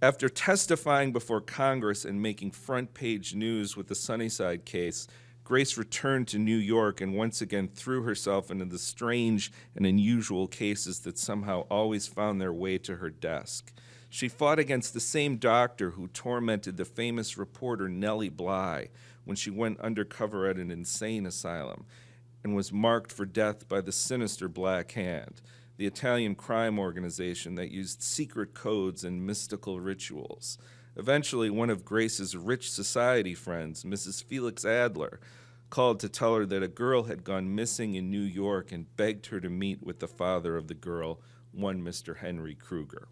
After testifying before Congress and making front page news with the Sunnyside case, Grace returned to New York and once again threw herself into the strange and unusual cases that somehow always found their way to her desk. She fought against the same doctor who tormented the famous reporter Nellie Bly when she went undercover at an insane asylum and was marked for death by the sinister Black Hand, the Italian crime organization that used secret codes and mystical rituals. Eventually, one of Grace's rich society friends, Mrs. Felix Adler, called to tell her that a girl had gone missing in New York and begged her to meet with the father of the girl, one Mr. Henry Cruger.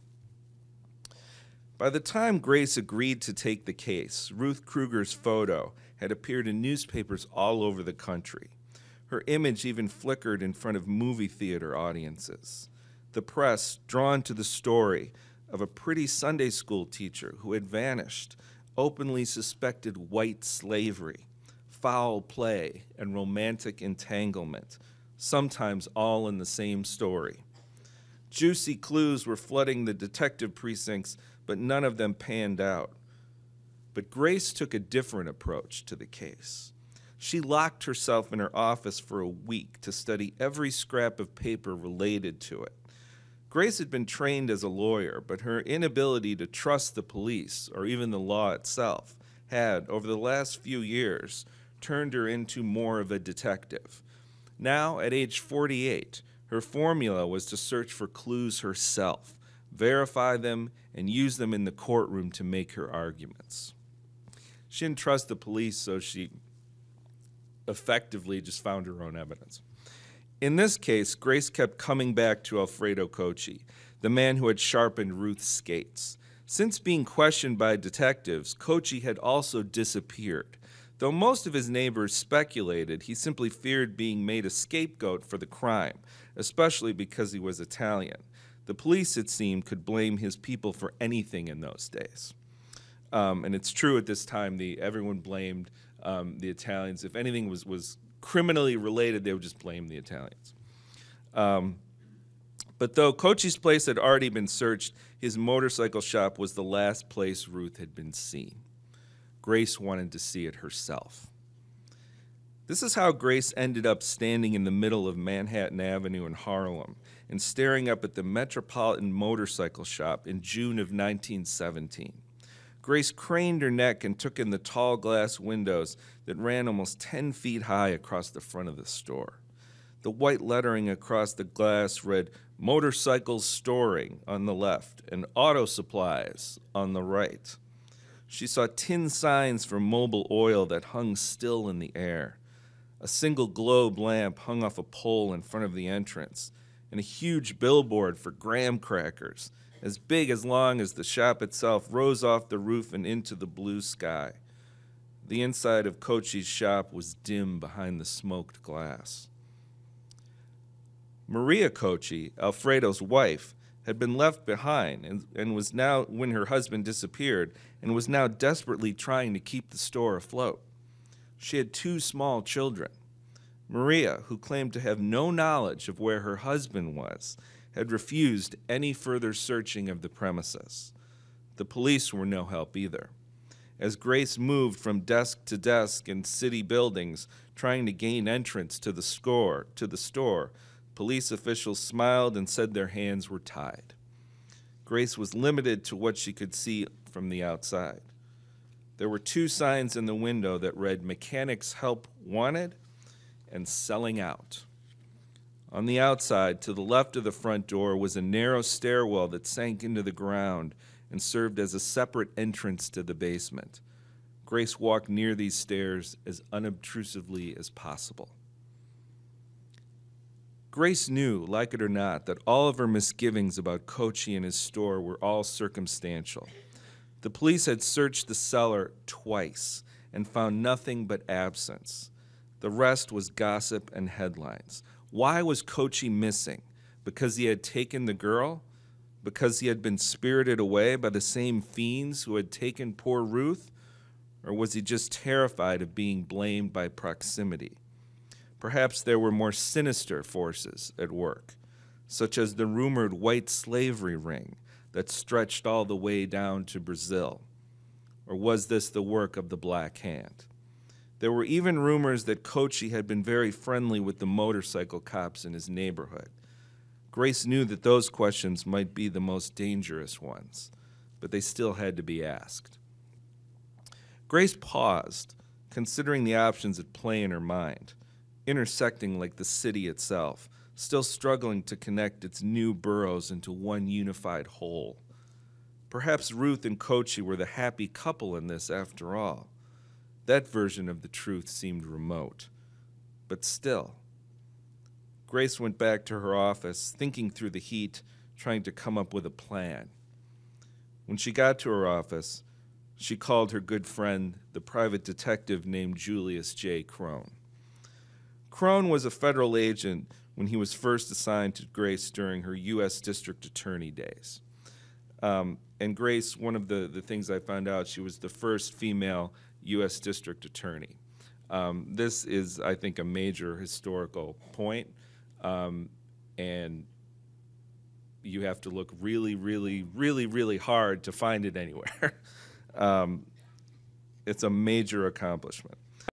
By the time Grace agreed to take the case, Ruth Cruger's photo had appeared in newspapers all over the country. Her image even flickered in front of movie theater audiences. The press, drawn to the story of a pretty Sunday school teacher who had vanished, openly suspected white slavery, foul play, and romantic entanglement, sometimes all in the same story. Juicy clues were flooding the detective precincts but none of them panned out. But Grace took a different approach to the case. She locked herself in her office for a week to study every scrap of paper related to it. Grace had been trained as a lawyer, but her inability to trust the police or even the law itself had, over the last few years, turned her into more of a detective. Now, at age 48, her formula was to search for clues herself verify them, and use them in the courtroom to make her arguments. She didn't trust the police, so she effectively just found her own evidence. In this case, Grace kept coming back to Alfredo Cocchi, the man who had sharpened Ruth's skates. Since being questioned by detectives, Cocchi had also disappeared. Though most of his neighbors speculated, he simply feared being made a scapegoat for the crime, especially because he was Italian. The police, it seemed, could blame his people for anything in those days. Um, and it's true at this time, the, everyone blamed um, the Italians. If anything was, was criminally related, they would just blame the Italians. Um, but though Cocchi's place had already been searched, his motorcycle shop was the last place Ruth had been seen. Grace wanted to see it herself. This is how Grace ended up standing in the middle of Manhattan Avenue in Harlem and staring up at the Metropolitan Motorcycle Shop in June of 1917. Grace craned her neck and took in the tall glass windows that ran almost 10 feet high across the front of the store. The white lettering across the glass read Motorcycles Storing on the left and Auto Supplies on the right. She saw tin signs for Mobil oil that hung still in the air. A single globe lamp hung off a pole in front of the entrance, and a huge billboard for graham crackers, as big as long as the shop itself, rose off the roof and into the blue sky. The inside of Cocchi's shop was dim behind the smoked glass. Maria Cocchi, Alfredo's wife, had been left behind and, and was now, when her husband disappeared, and was now desperately trying to keep the store afloat. She had two small children. Maria, who claimed to have no knowledge of where her husband was, had refused any further searching of the premises. The police were no help either. As Grace moved from desk to desk in city buildings, trying to gain entrance to the score to the store, police officials smiled and said their hands were tied. Grace was limited to what she could see from the outside. There were two signs in the window that read Mechanics Help Wanted and selling out. On the outside, to the left of the front door, was a narrow stairwell that sank into the ground and served as a separate entrance to the basement. Grace walked near these stairs as unobtrusively as possible. Grace knew, like it or not, that all of her misgivings about Cocchi and his store were all circumstantial. The police had searched the cellar twice and found nothing but absence. The rest was gossip and headlines. Why was Cocchi missing? Because he had taken the girl? Because he had been spirited away by the same fiends who had taken poor Ruth? Or was he just terrified of being blamed by proximity? Perhaps there were more sinister forces at work, such as the rumored white slavery ring, that stretched all the way down to Brazil? Or was this the work of the Black Hand? There were even rumors that Cocchi had been very friendly with the motorcycle cops in his neighborhood. Grace knew that those questions might be the most dangerous ones, but they still had to be asked. Grace paused, considering the options at play in her mind, intersecting like the city itself, still struggling to connect its new boroughs into one unified whole. Perhaps Ruth and Cocchi were the happy couple in this after all. That version of the truth seemed remote. But still. Grace went back to her office, thinking through the heat, trying to come up with a plan. When she got to her office, she called her good friend, the private detective named Julius J. Kron. Kron was a federal agent when he was first assigned to Grace during her U.S. District Attorney days. Um, and Grace, one of the, the things I found out, she was the first female U.S. District Attorney. Um, this is, I think, a major historical point, um, and you have to look really, really, really, really hard to find it anywhere. um, it's a major accomplishment.